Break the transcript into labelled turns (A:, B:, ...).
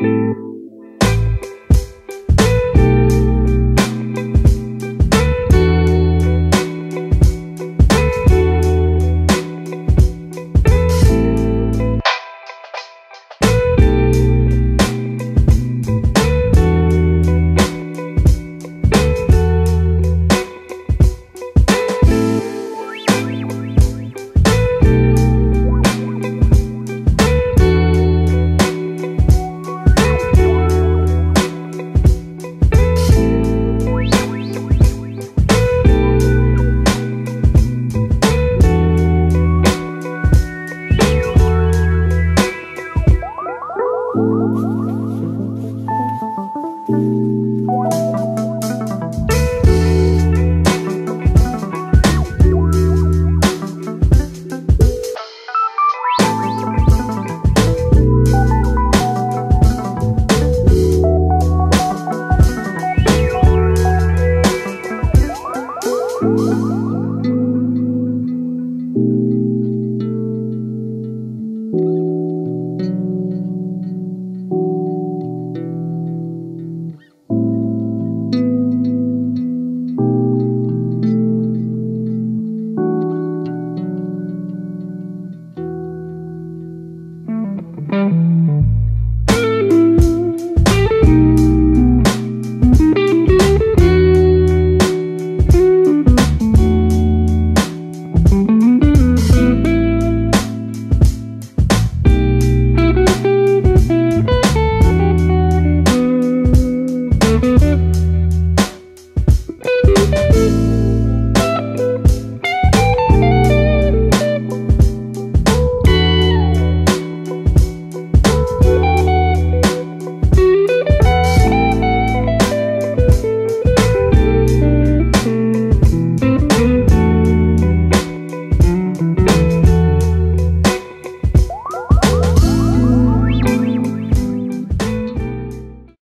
A: Música Thank you.